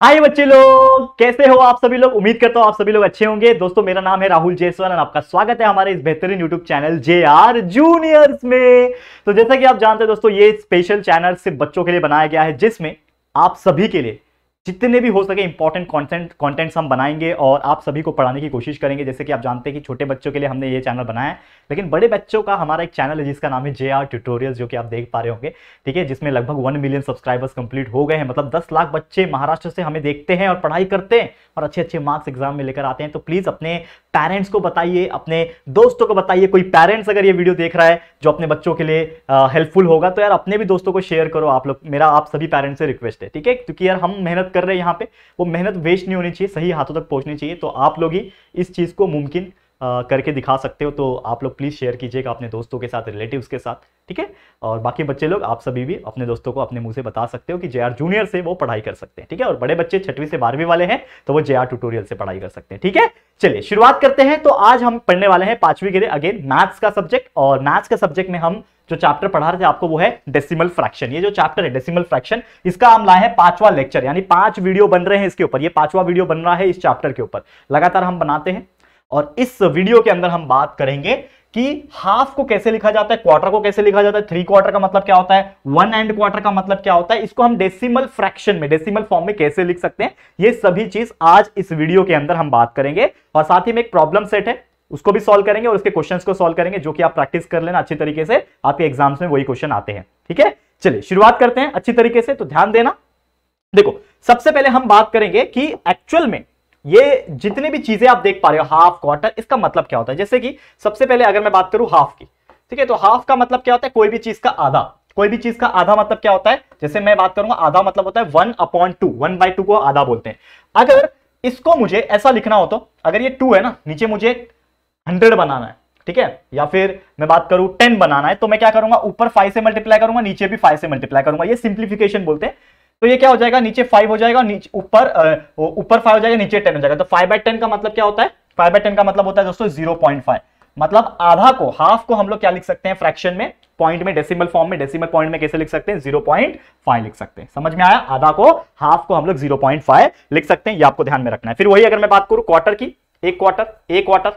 हाय बच्चे लोग, कैसे हो आप सभी लोग? उम्मीद करता हूँ आप सभी लोग अच्छे होंगे। दोस्तों, मेरा नाम है राहुल जयसवाल और आपका स्वागत है हमारे इस बेहतरीन YouTube channel J R Juniors में। तो जैसा कि आप जानते हैं दोस्तों, ये स्पेशल चैनल सिर्फ़ बच्चों के लिए बनाया गया है, जिसमें आप सभी के लिए जितने भी हो सके इंपॉर्टेंट कॉन्टेंट कॉन्टेंट्स हम बनाएँगे और आप सभी को पढ़ाने की कोशिश करेंगे। जैसे कि आप जानते हैं कि छोटे बच्चों के लिए हमने ये चैनल बनाया है। लेकिन बड़े बच्चों का हमारा एक चैनल है जिसका नाम है जे आर जो कि आप देख पा रहे होंगे। ठीक है, जिसमें लगभग वन मिलियन सब्सक्राइबर्स कंप्लीट हो गए हैं। मतलब दस लाख बच्चे महाराष्ट्र से हमें देखते हैं और पढ़ाई करते हैं और अच्छे अच्छे मार्क्स एग्ज़ाम में लेकर आते हैं। तो प्लीज़ अपने पेरेंट्स को बताइए, अपने दोस्तों को बताइए। कोई पेरेंट्स अगर ये वीडियो देख रहा है जो अपने बच्चों के लिए हेल्पफुल होगा तो यार अपने भी दोस्तों को शेयर करो। आप लोग, मेरा, आप सभी पेरेंट्स से रिक्वेस्ट है, ठीक है? क्योंकि यार हम मेहनत कर रहे हैं यहाँ पे। वो मेहनत वेस्ट नहीं होनी चाहिए, सही हाथों तक पहुंचनी चाहिए। तो आप लोग ही इस चीज़ को मुमकिन करके दिखा सकते हो तो आप लोग प्लीज़ शेयर कीजिएगा अपने दोस्तों के साथ रिलेटिव्स के साथ, ठीक है? और बाकी बच्चे लोग, आप सभी भी अपने दोस्तों को अपने मुँह से बता सकते हो कि जे आर जूनियर से वो पढ़ाई कर सकते हैं, ठीक है? और बड़े बच्चे छठवीं से बारहवीं वाले हैं तो वो जे आर ट्यूटोरियल से पढ़ाई कर सकते हैं, ठीक है? चलिए, शुरुआत करते हैं तो आज हम पढ़ने वाले हैं पांचवी के लिए अगेन मैथ्स का सब्जेक्ट और मैथ्स का सब्जेक्ट में हम जो चैप्टर पढ़ा रहे थे आपको वो है डेसिमल फ्रैक्शन ये जो चैप्टर है डेसिमल फ्रैक्शन इसका हम लाए हैं पांचवा लेक्चर यानी पाँच वीडियो बन रहे हैं इसके ऊपर, ये पांचवा वीडियो बन रहा है इस चैप्टर के ऊपर, लगातार हम बनाते हैं और इस वीडियो के अंदर हम बात करेंगे कि हाफ़ को कैसे लिखा जाता है क्वार्टर को कैसे लिखा जाता है थ्री क्वार्टर का मतलब क्या होता है वन एंड क्वार्टर का मतलब क्या होता है, इसको हम डेसिमल फ्रैक्शन में डेसिमल फॉर्म में कैसे लिख सकते हैं, ये सभी चीज़ आज इस वीडियो के अंदर हम बात करेंगे। और साथ ही में एक प्रॉब्लम सेट है, उसको भी सॉल्व करेंगे और उसके क्वेश्चंस को सॉल्व करेंगे, जो कि आप प्रैक्टिस कर लेना अच्छी तरीके से, आपके एग्ज़ाम्स में वही क्वेश्चन आते हैं, ठीक है? चलिए, शुरुआत करते हैं अच्छी तरीके से तो ध्यान देना। देखो, सबसे पहले हम बात करेंगे कि एक्चुअल में ये जितनी भी चीज़ें आप देख पा रहे हो हाफ़ क्वार्टर इसका मतलब क्या होता है? जैसे कि सबसे पहले अगर मैं बात करूँ हाफ़ की, ठीक है? तो हाफ़ का मतलब क्या होता है? कोई भी चीज़ का आधा, कोई भी चीज़ का आधा मतलब क्या होता है? जैसे मैं बात करूँगा, आधा मतलब होता है one upon two one by two को आधा बोलते हैं। अगर इसको मुझे ऐसा लिखना हो तो अगर ये टू है ना, नीचे मुझे हंड्रेड बनाना है, ठीक है? या फिर मैं बात करूँ टेन बनाना है तो मैं क्या करूँगा? ऊपर फाइव से मल्टीप्लाई करूँगा, नीचे भी फाइव से मल्टीप्लाई करूँगा। ये सिंप्लीफिकेशन बोलते हैं। तो ये क्या हो जाएगा? नीचे फाइव हो जाएगा, नीचे, ऊपर ऊपर फाइव हो जाएगा, नीचे टेन हो जाएगा। तो फाइव बाय टेन का मतलब क्या होता है? फाइव बाय टेन का मतलब होता है दोस्तों ज़ीरो पॉइंट फाइव मतलब आधा को हाफ़ को हम लोग क्या लिख सकते हैं फ्रैक्शन में? पॉइंट में डेसिमल फॉर्म में डेसिमल पॉइंट में कैसे लिख सकते हैं? ज़ीरो पॉइंट फाइव लिख सकते हैं। समझ में आया? आधा को हाफ़ को हम लोग ज़ीरो पॉइंट फाइव लिख सकते हैं। ये आपको ध्यान में रखना है। फिर वही अगर मैं बात करूँ क्वार्टर की, एक क्वार्टर एक क्वार्टर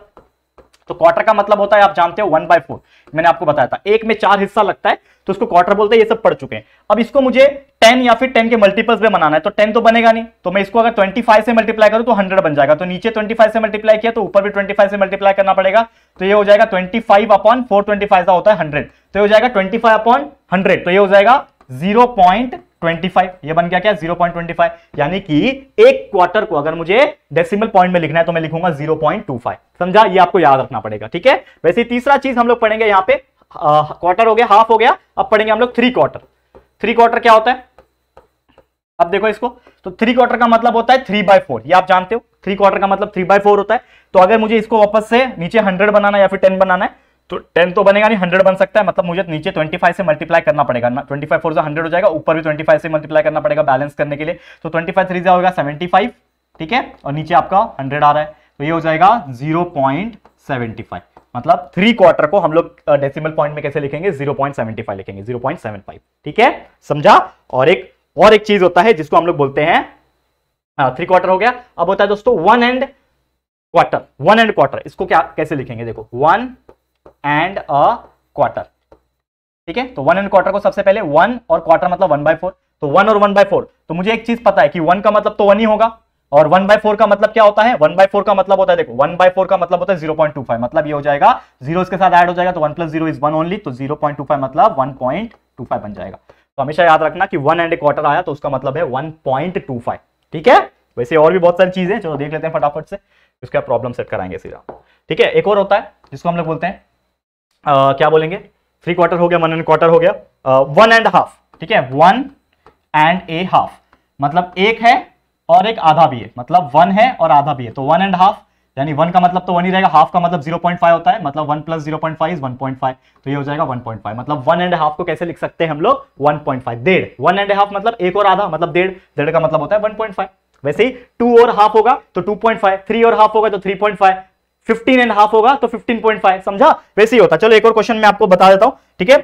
तो क्वार्टर का मतलब होता है, आप जानते हो वन बाय फोर मैंने आपको बताया था। एक में चार हिस्सा लगता है तो उसको क्वार्टर बोलते हैं, ये सब पढ़ चुके हैं। अब इसको मुझे टेन या फिर टेन के मल्टीपल्स में बनाना है तो टेन तो बनेगा नहीं। तो मैं इसको अगर ट्वेंटी फाइव से मल्टीप्लाई करूँ तो हंड्रेड बन जाएगा। तो नीचे ट्वेंटी फाइव से मल्टीप्लाई किया तो ऊपर भी ट्वेंटी फाइव से मल्टीप्लाई करना पड़ेगा। तो ये हो जाएगा twenty five upon four twenty five होता है हंड्रेड तो ये हो जाएगा ट्वेंटी फाइव अपॉन हंड्रेड तो ये हो जाएगा ज़ीरो पॉइंट 25 ये बन गया क्या? 0.25 यानी कि एक क्वार्टर को अगर मुझे डेसिमल पॉइंट में लिखना है तो मैं लिखूँगा 0.25 समझा? ये आपको याद रखना पड़ेगा, ठीक है? वैसे तीसरा चीज़ हम लोग पढ़ेंगे यहाँ पे क्वार्टर हो गया हाफ़ हो गया, अब पढ़ेंगे हम लोग थ्री क्वार्टर थ्री क्वार्टर क्या होता है? अब देखो इसको तो थ्री क्वार्टर का मतलब होता है थ्री बाय फोर ये आप जानते हो थ्री क्वार्टर का मतलब थ्री बाय फोर होता है। तो अगर मुझे इसको वापस से नीचे हंड्रेड बनाना या फिर टेन बनाना है तो टेन तो बनेगा नहीं हंड्रेड बन सकता है। मतलब मुझे नीचे ट्वेंटी फाइव से मल्टीप्लाई करना पड़ेगा। ना ट्वेंटी फाइव फोर से हंड्रेड हो जाएगा, ऊपर भी ट्वेंटी फाइव से मल्टीप्लाई करना पड़ेगा बैलेंस करने के लिए। तो ट्वेंटी फाइव थ्री होगा सेवेंटी फाइव ठीक है? और नीचे आपका हंड्रेड आ रहा है। तो ये हो जाएगा ज़ीरो पॉइंट सेवेंटी फाइव मतलब थ्री क्वार्टर को हम लोग डेसिमल पॉइंट में कैसे लिखेंगे? ज़ीरो पॉइंट सेवेंटी फाइव लिखेंगे ज़ीरो पॉइंट सेवन फाइव ठीक है? समझा? और एक और एक चीज़ होता है जिसको हम लोग बोलते हैं थ्री क्वार्टर हो गया। अब होता है दोस्तों one and quarter one and quarter इसको क्या, कैसे लिखेंगे? देखो वन एंड अ क्वार्टर ठीक है? तो वन एंड क्वार्टर को सबसे पहले वन और क्वार्टर मतलब वन बाय फोर तो वन और वन बाय फोर तो मुझे एक चीज़ पता है कि वन का मतलब तो वन ही होगा और वन बाय फोर का मतलब क्या होता है? वन बाय फोर का मतलब होता है, देखो वन बाय फोर का मतलब होता है ज़ीरो पॉइंट टू फाइव मतलब ये हो जाएगा ज़ीरो इसके साथ ऐड हो जाएगा तो one plus zero is one only तो ज़ीरो पॉइंट टू फाइव मतलब वन पॉइंट टू फाइव बन जाएगा। तो हमेशा याद रखना कि वन एंड ए क्वार्टर आया तो उसका मतलब है वन पॉइंट टू फाइव ठीक है? वैसे और भी बहुत सारी चीज़ें चलो देख लेते हैं फटाफट से, उसका प्रॉब्लम सेट कराएँगे सीधा। ठीक है? एक और होता है, जिसको हम लोग बोलते हैं आ, क्या बोलेंगे? थ्री क्वार्टर हो गया वन एंड क्वार्टर हो गया। वन एंड हाफ़ ठीक है? वन एंड ए हाफ़ मतलब एक है और एक आधा भी है। मतलब वन है और आधा भी है। तो वन एंड हाफ़ यानी वन का मतलब तो वन ही रहेगा। हाफ़ का मतलब 0.5 होता है। मतलब one plus zero point five one point five तो ये हो जाएगा 1.5 मतलब वन एंड हाफ़ को कैसे लिख सकते हैं हम लोग? 1.5 डेढ़। वन एंड हाफ़ मतलब एक और आधा मतलब डेढ़। डेढ़ का मतलब होता है 1.5 वैसे ही टू और हाफ़ होगा तो 2.5 थ्री और हाफ़ होगा तो 3.5 फिफ्टीन एंड हाफ़ होगा तो 15.5 समझा? वैसे ही होता चलो, एक और क्वेश्चन मैं आपको बता देता हूँ, ठीक है?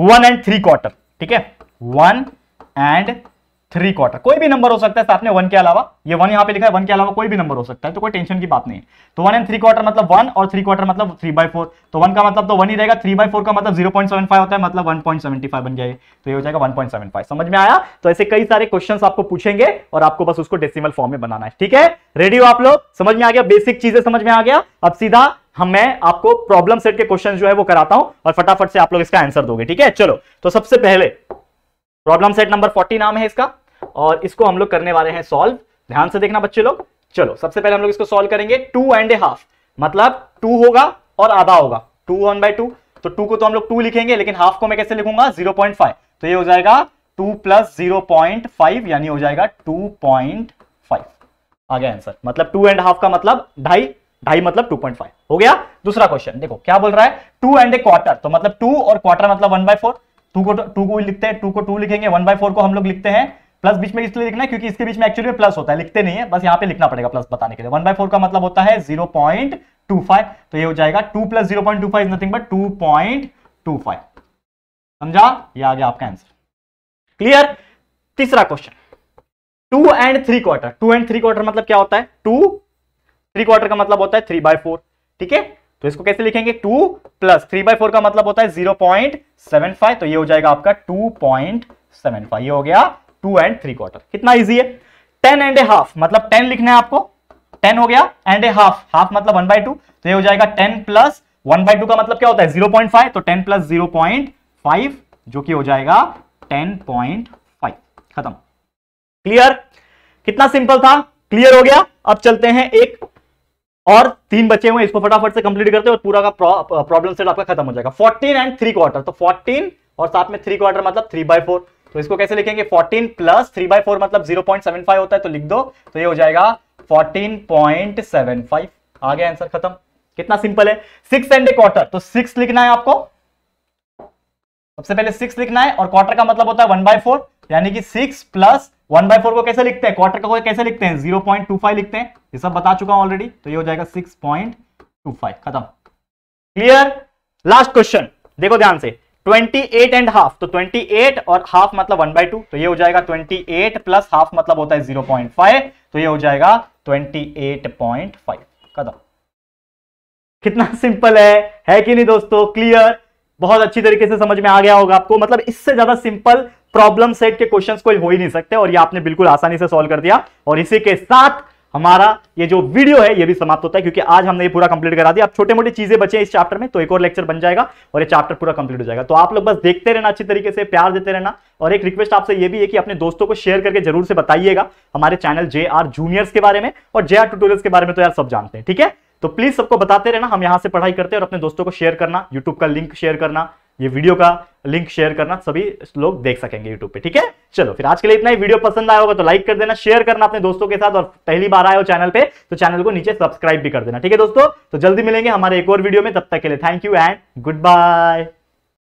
वन एंड थ्री क्वार्टर ठीक है? वन एंड थ्री क्वार्टर कोई भी नंबर हो सकता है साथ में वन के अलावा। ये वन यहाँ पे लिखा है वन के अलावा कोई भी नंबर हो सकता है तो कोई टेंशन की बात नहीं तो वन एंड थ्री क्वार्टर मतलब वन और थ्री क्वार्टर मतलब थ्री बाई फोर तो वन का मतलब तो वन ही रहेगा थ्री बाई फोर का मतलब ज़ीरो पॉइंट सेवन फाइव होता है मतलब वन पॉइंट सेवेंटी फाइव बन जाए तो ये हो जाएगा वन पॉइंट सेवन फाइव समझ में आया? तो ऐसे कई सारे क्वेश्चन आपको पूछेंगे और आपको बस उसको डेसिमल फॉर्म में बनाना है। ठीक है? रेडी हो आप लोग? समझ में आ गया? बेसिक चीज़ें समझ में आ गया? अब सीधा हम मैं आपको प्रॉब्लम सेट के क्वेश्चन जो है वो कराता हूँ और फटाफट से आप लोग इसका आंसर दोगे। ठीक है? चलो तो सबसे पहले प्रॉब्लम सेट नंबर फोर्टी नाम है इसका। और इसको हम लोग करने वाले हैं सॉल्व ध्यान से देखना बच्चे लोग. चलो, सबसे पहले हम लोग इसको सॉल्व करेंगे. टू एंड ए हाफ़ मतलब टू होगा और आधा होगा. टू वन बाई टू तो टू को तो हम लोग टू लिखेंगे, लेकिन हाफ़ को मैं कैसे लिखूँगा? ज़ीरो पॉइंट फाइव तो ये हो जाएगा two plus zero point five यानी हो जाएगा टू पॉइंट फाइव आ गया आंसर मतलब टू एंड हाफ़ का मतलब ढाई ढाई मतलब टू पॉइंट फाइव हो गया? दूसरा क्वेश्चन देखो, क्या बोल रहा है? टू एंड ए क्वार्टर तो मतलब टू और क्वार्टर मतलब वन बाय फोर टू को टू को लिखते हैं. टू को टू लिखेंगे. वन बाय फोर को हम लोग लिखते हैं. प्लस बीच में इसलिए लिखना है क्योंकि इसके बीच में एक्चुअली प्लस होता है। लिखते नहीं है, बस यहाँ पे लिखना पड़ेगा प्लस बताने के लिए। वन बाय फोर का मतलब होता है ज़ीरो पॉइंट टू फाइव तो ये हो जाएगा two plus zero point two five is nothing but two point two five समझा? ये आ गया आपका आंसर क्लियर तीसरा question two and three quarter two and three quarter मतलब क्या होता है? टू थ्री क्वार्टर का मतलब होता है थ्री बाय फोर ठीक है? तो इसको कैसे लिखेंगे? Two plus three by four का मतलब होता है ज़ीरो पॉइंट सेवन फाइव तो ये हो जाएगा आपका टू पॉइंट सेवन फाइव ये हो गया टू एंड थ्री क्वार्टर। कितना इजी है? टेन एंड ए हाफ़ मतलब टेन लिखना है आपको। टेन हो गया, एंड ए हाफ़। हाफ़ मतलब वन बाई टू तो ये हो जाएगा ten plus one by two का मतलब क्या होता है? ज़ीरो पॉइंट फाइव तो ten plus zero point five, जो कि हो जाएगा टेन पॉइंट फाइव। खत्म। क्लियर कितना सिंपल था? क्लियर हो गया? अब चलते हैं एक और तीन बचे हुए इसको फटाफट से कंप्लीट करते हैं और पूरा का प्रॉब्लम सेट आपका खत्म हो जाएगा। 14 एंड थ्री क्वार्टर तो 14 और साथ में थ्री क्वार्टर मतलब थ्री बाय फोर। तो इसको कैसे लिखेंगे? 14 प्लस थ्री बाई फोर मतलब 0.75 होता है तो लिख दो। तो ये हो जाएगा 14.75 आ गया आंसर खत्म। कितना सिंपल है? सिक्स एंड ए क्वार्टर तो सिक्स लिखना है आपको। सबसे पहले सिक्स लिखना है, और क्वार्टर का मतलब होता है वन बाय फोर यानी कि six plus one by four को कैसे लिखते हैं? क्वार्टर को कैसे लिखते हैं? ज़ीरो पॉइंट टू फाइव लिखते हैं। ये सब बता चुका हूँ ऑलरेडी तो ये हो जाएगा सिक्स पॉइंट टू फाइव खत्म। क्लियर लास्ट क्वेश्चन देखो ध्यान से। 28 एंड हाफ़ तो 28 और हाफ़ मतलब वन बाई टू तो ये हो जाएगा 28 प्लस हाफ़ मतलब होता है 0.5 तो ये हो जाएगा 28.5 कदम कितना सिंपल है? है कि नहीं दोस्तों? क्लियर बहुत अच्छी तरीके से समझ में आ गया होगा आपको। मतलब इससे ज़्यादा सिंपल प्रॉब्लम सेट के क्वेश्चंस कोई हो ही नहीं सकते और ये आपने बिल्कुल आसानी से सॉल्व कर दिया। और इसी के साथ हमारा ये जो वीडियो है, ये भी समाप्त होता है, क्योंकि आज हमने ये पूरा कंप्लीट करा दिया। अब छोटे मोटी चीज़ें बचे इस चैप्टर में तो एक और लेक्चर बन जाएगा और ये चैप्टर पूरा कंप्लीट हो जाएगा। तो आप लोग बस देखते रहना अच्छी तरीके से, प्यार देते रहना। और एक रिक्वेस्ट आपसे ये भी है कि अपने दोस्तों को शेयर करके ज़रूर से बताइएगा हमारे चैनल जे आर जूनियर्स के बारे में और जे आर ट्यूटोरियल्स के बारे में तो यार सब जानते हैं, ठीक है? तो प्लीज़ सबको बताते रहना, हम यहाँ से पढ़ाई करते हैं और अपने दोस्तों को शेयर करना यूट्यूब का लिंक शेयर करना ये वीडियो का लिंक शेयर करना, सभी लोग देख सकेंगे यूट्यूब पे, ठीक है? चलो, फिर आज के लिए इतना ही। वीडियो पसंद आया होगा तो लाइक कर देना, शेयर करना अपने दोस्तों के साथ और पहली बार आए हो चैनल पे तो चैनल को नीचे सब्सक्राइब भी कर देना, ठीक है दोस्तों? तो जल्दी मिलेंगे हमारे एक और वीडियो में, तब तक के लिए thank you and good bye